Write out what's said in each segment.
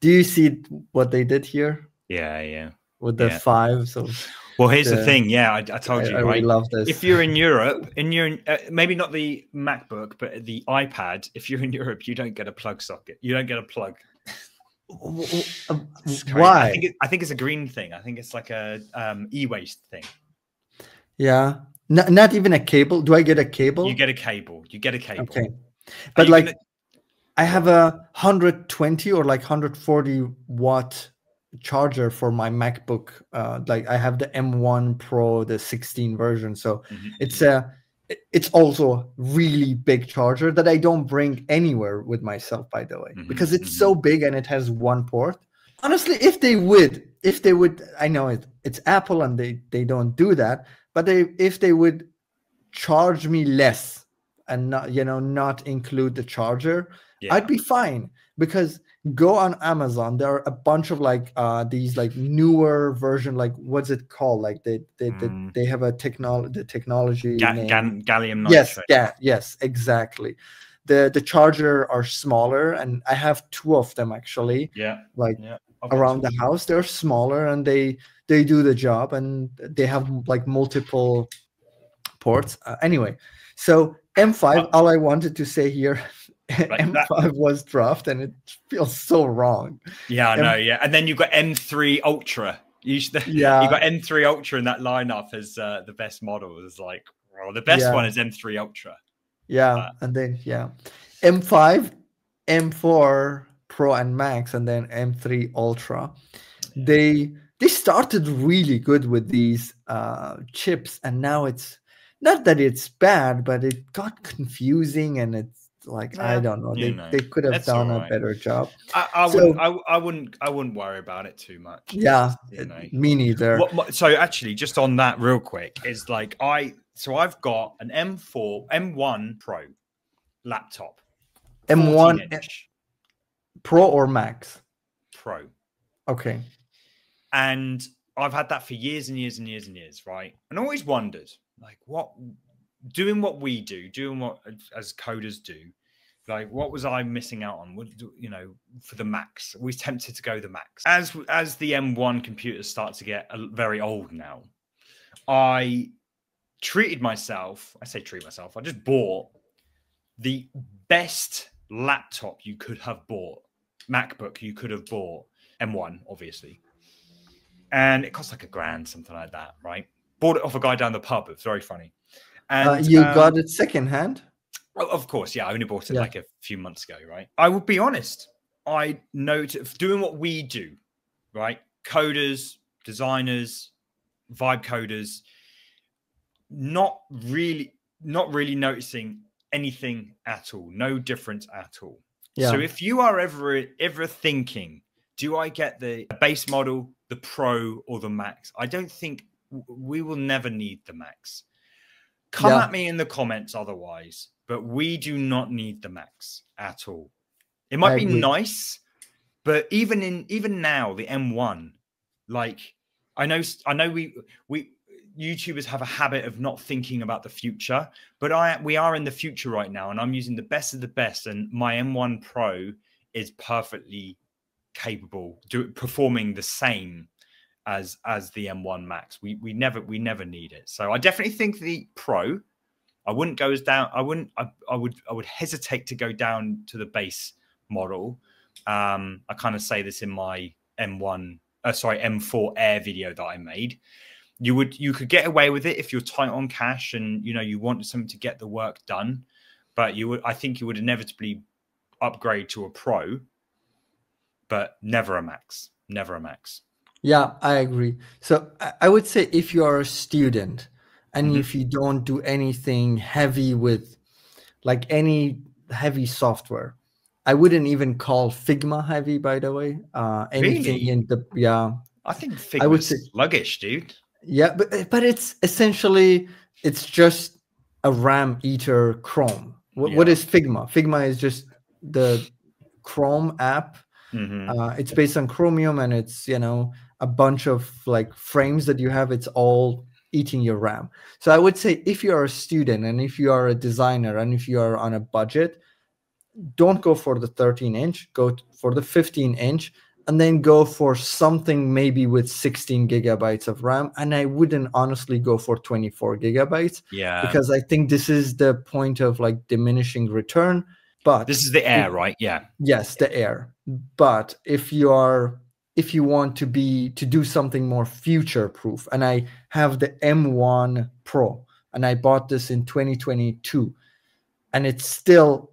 Do you see what they did here Yeah, yeah. with the Yeah. five? So Well, here's the The- thing. Yeah, I, I told I, you, I right? really love this. if you're in Europe and you're in, uh, maybe not the MacBook, but the iPad, if you're in Europe, you don't get a plug socket. You don't get a plug. Uh, crazy. I why? think, it, I think it's a green thing. I think it's like a um, e-waste thing. Yeah, not, not even a cable. Do I get a cable? You get a cable. You get a cable. okay, but like gonna- I have a 120 or like 140 watt charger for my MacBook. Uh, like I have the M1 Pro, the 16 version. So Mhm, it's a it's also a really big charger that I don't bring anywhere with myself, by the way, Mhm, because it's so big and it has one port. Honestly, if they would, if they would, I know it, it's Apple and they they don't do that, but they if they would charge me less and not you know not include the charger, yeah. I'd be fine because go on Amazon. There are a bunch of like uh these like newer version, like what's it called? Like they they they, Mm. they have a technology the technology Ga- name. gallium nitride. yes, yeah, yes, exactly. The the charger are smaller and I have two of them actually, Yeah. like Yeah. Around the house. They're smaller and they they do the job and they have like multiple ports. Uh, anyway, so M5. Uh, all I wanted to say here, that- M5 was dropped and it feels so wrong. Yeah, I M- know. Yeah, and then you've got M3 Ultra. You should, Yeah. you got M3 Ultra in that lineup as uh, the best model. It's like, well, the best Yeah. one is M3 Ultra. Yeah, Uh, and then yeah, M5, M4 Pro and Max, and then M3 Ultra. They they started really good with these uh, chips, and now it's not that it's bad, but it got confusing, and it's like I don't know. you They know, they could have that's done a better job. I, I So- wouldn't. I, I wouldn't. I wouldn't worry about it too much. Yeah, you know. me neither. What, what- so actually, just on that, real quick, is like I. So I've got an M4, M1 Pro laptop, M1 inch Pro or Max? Pro, Okay. and I've had that for years and years and years and years, right? And always wondered, like, what doing what we do, doing what as coders do, like, what was I missing out on? What you know for the Max? we tempted to go the Max. As as the M1 computers start to get very old now, I treated myself. I say treat myself. I just bought the best laptop you could have bought, MacBook you could have bought, M1 obviously and it cost like a grand, something like that, right? Bought it off a guy down the pub. It was very funny. And Uh, you um, got it secondhand? Oh, of course, yeah. I only bought it Yeah. like a few months ago, right? I will be honest. I know to, doing what we do, right? Coders, designers, vibe coders, not really, not really noticing anything at all. No difference at all. Yeah. So if you are ever ever thinking, do I get the base model, the pro, or the max? I don't think we will never need the max. Come Yeah. at me in the comments otherwise, but we do not need the max at all. It might be nice, but even in even now, the M1, like I know I know we we YouTubers have a habit of not thinking about the future, but I we are in the future right now, and I'm using the best of the best, and my M1 Pro is perfectly capable do performing the same as as the M1 Max. We we never we never need it. So I definitely think the Pro. I wouldn't go as down. I wouldn't. I, I would. I would hesitate to go down to the base model. Um, I kind of say this in my M1, uh, sorry, M4 Air video that I made. You would you could get away with it if you're tight on cash and you know you want something to get the work done, but you would. I think you would inevitably upgrade to a Pro, but never a Max. Never a Max. Yeah, I agree. So I- I would say if you are a student and Mhm. if you don't do anything heavy with like any heavy software, I wouldn't even call Figma heavy, by the way. Uh anything Really? in the yeah. I think I would say- sluggish, dude. Yeah, but but it's essentially it's just a RAM eater Chrome. What, what Yeah. is Figma? Figma is just the Chrome app Mhm. uh, it's based on chromium and it's you know a bunch of like frames that you have it's all eating your ram so i would say if you are a student and if you are a designer and if you are on a budget don't go for the 13 inch go for the 15 inch and then go for something maybe with 16 gigabytes of RAM. And I wouldn't honestly go for 24 gigabytes. Yeah. Because I think this is the point of like diminishing return. But this is the air, right? Yeah. Yes, the air. But if you are if you want to be to do something more future proof, and I have the M1 Pro, and I bought this in 2022, and it's still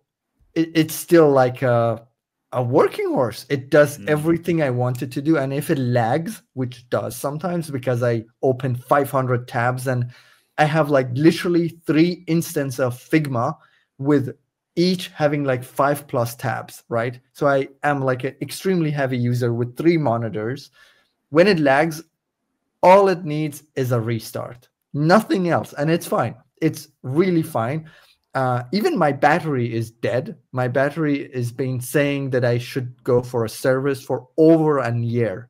it, it's still like a a working horse. It does mm. everything I wanted to do. And if it lags, which does sometimes because I open 500 tabs and I have like literally three instances of Figma with each having like five plus tabs, right? So I am like an extremely heavy user with three monitors. When it lags, all it needs is a restart, nothing else. And it's fine. It's really fine uh, even my battery is dead. My battery is been saying that I should go for a service for over a year.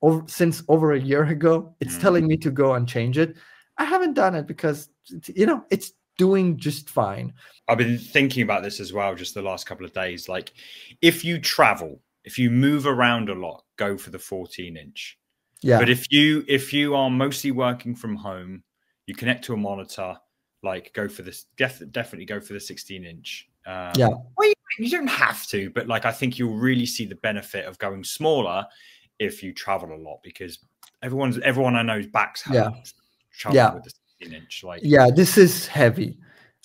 Over since over a year ago, it's mm. telling me to go and change it. I haven't done it because you know it's doing just fine. I've been thinking about this as well just the last couple of days. Like if you travel, if you move around a lot, go for the 14 inch. Yeah. But if you if you are mostly working from home, you connect to a monitor, like go for this def- definitely go for the 16 inch um, yeah well you, you, don't have to but like i think you'll really see the benefit of going smaller if you travel a lot because everyone's everyone i know's backs yeah yeah 16 inch like yeah this is heavy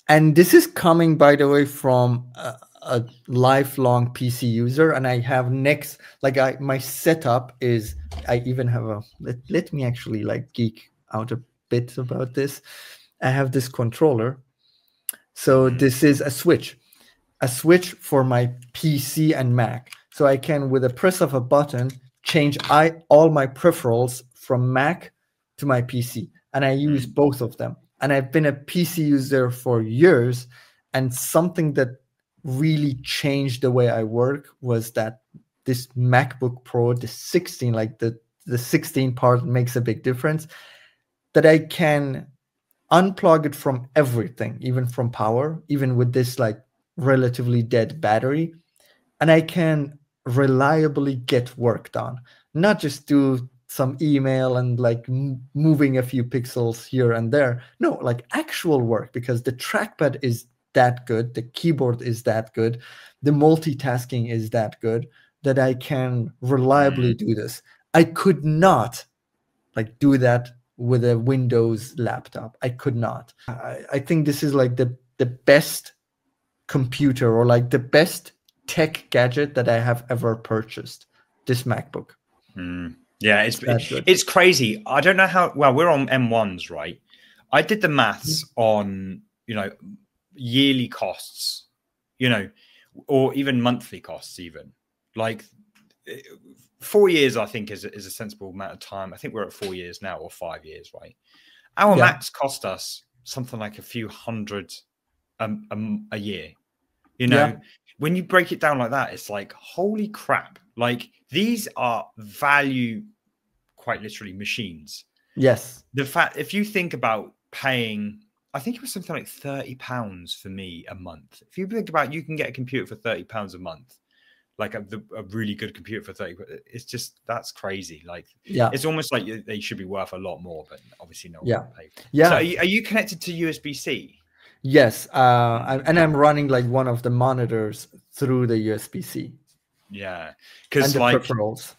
and this is coming by the way from a, a lifelong pc user and i have next like i my setup is i even have a let, let me actually like geek out a bit about this I have this controller. So mm-hmm. this is a switch, a switch for my PC and Mac. So I can, with a press of a button, change I, all my peripherals from Mac to my PC. And I use mm. both of them. And I've been a PC user for years. And something that really changed the way I work was that this MacBook Pro, the 16, like the, the 16 part makes a big difference, that I can unplug it from everything, even from power, even with this like relatively dead battery, and I can reliably get work done. Not just do some email and like m- moving a few pixels here and there. No, like actual work because the trackpad is that good, the keyboard is that good, the multitasking is that good that I can reliably mm-hmm. do this. I could not like do that with a Windows laptop. I could not. I, I think this is like the the best computer or like the best tech gadget that I have ever purchased. This MacBook. Mm. Yeah, it's it's crazy. I don't know how. Well, we're on M1s, right? I did the maths mm-hmm. on you know yearly costs, you know, or even monthly costs, even like four years, I think, is, is a sensible amount of time. I think we're at four years now or five years, right? Our yeah. Macs cost us something like a few hundred um, um, a year. You know, yeah. when you break it down like that, it's like, holy crap. Like these are value, quite literally, machines. Yes. The fact, if you think about paying, I think it was something like 30 pounds for me a month. If you think about you can get a computer for 30 pounds a month like a, a, really good computer for 30 it's just that's crazy like yeah it's almost like they should be worth a lot more but obviously no yeah yeah so are you, are you, connected to usb-c yes uh and i'm running like one of the monitors through the usb-c yeah because like peripherals.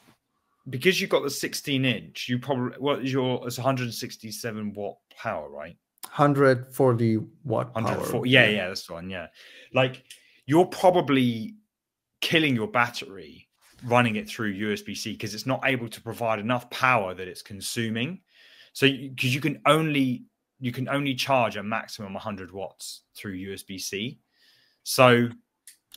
Because you've got the 16 inch you probably what is your it's 167 watt power right 140 watt 140 yeah yeah that's one yeah like you're probably killing your battery running it through USB C because it's not able to provide enough power that it's consuming. So because you, you, can only you can only charge a maximum 100 watts through USB C. So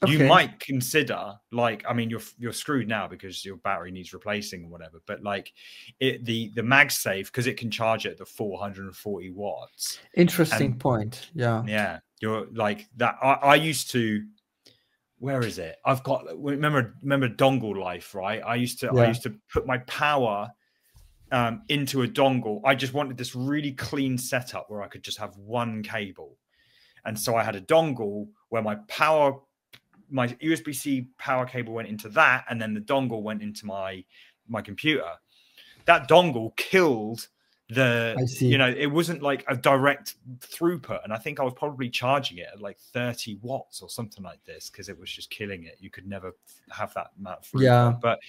okay. you might consider like I mean you're you're screwed now because your battery needs replacing or whatever. But like it the the MagSafe because it can charge at the 440 watts. Interesting and, point. Yeah. Yeah. You're like that. I, I used to where is it? I've got remember remember dongle life, right? I used to yeah. I used to put my power um, into a dongle. I just wanted this really clean setup where I could just have one cable. And so I had a dongle where my power my USB C power cable went into that, and then the dongle went into my my computer. That dongle killed the you know it wasn't like a direct throughput and i think i was probably charging it at like 30 watts or something like this because it was just killing it. You could never have that amount yeah. But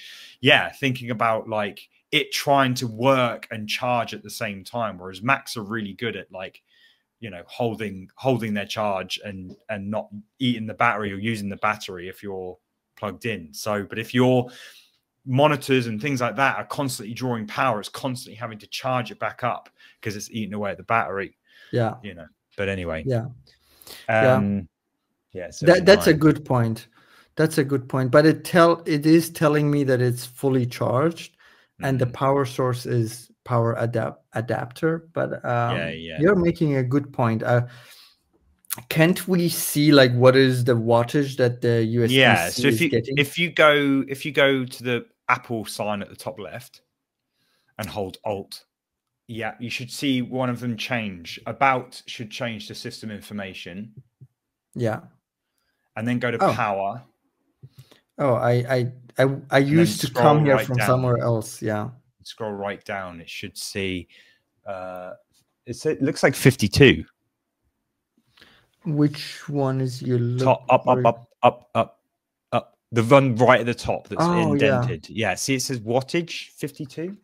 yeah thinking about like it trying to work and charge at the same time whereas macs are really good at like you know holding holding their charge and and not eating the battery or using the battery if you're plugged in so but if you're monitors and things like that are constantly drawing power. It's constantly having to charge it back up because it's eating away at the battery. Yeah. You know. But anyway. Yeah. Um, yeah. yeah that, that's a good point. That's a good point. But it tell it is telling me that it's fully charged mm-hmm. and the mm-hmm. power source is power adapt adapter. But um, yeah, yeah. you're making a good point. Uh, can't we see like what is the wattage that the USB yeah so if you getting? if you go if you go to the Apple sign at the top left and hold Alt. Yeah, you should see one of them change. About should change to system information. Yeah. And then go to oh. power. Oh, I I I, I used to come here right from down. somewhere else. Yeah. Scroll right down. It should see uh it looks like 52. Which one is your top up, up, up, up, up, the one right at the top that's oh, indented. Yeah. yeah. See, it says wattage 52.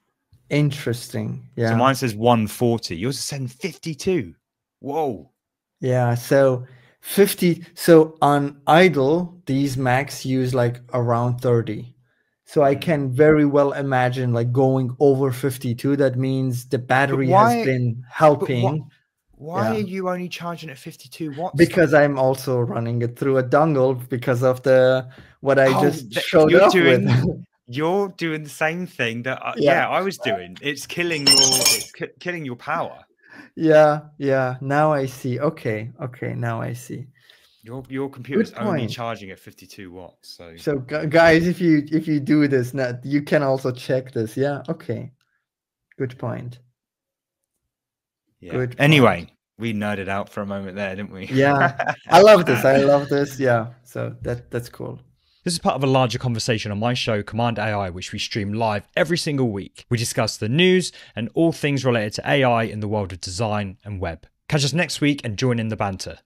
Interesting. Yeah. So mine says 140. Yours is saying 52. Whoa. Yeah. So 50. So on idle, these Macs use like around 30. So I hmm. can very well imagine like going over 52. That means the battery why, has been helping. Why yeah. are you only charging at 52 watts? Because I'm also running it through a dongle because of the what I oh, just showed you're up doing, with. you're doing the same thing that I, yeah. yeah. I was doing. It's killing your it's killing your power. Yeah, yeah. Now I see. Okay, okay. Now I see. Your your computer's only charging at 52 watts. So so guys, if you if you do this, now you can also check this. Yeah. Okay. Good point. Yeah. Good. Anyway, we nerded out for a moment there, didn't we? Yeah. I love this. I love this. Yeah. So that that's cool. This is part of a larger conversation on my show, Command AI, which we stream live every single week. We discuss the news and all things related to AI in the world of design and web. Catch us next week and join in the banter.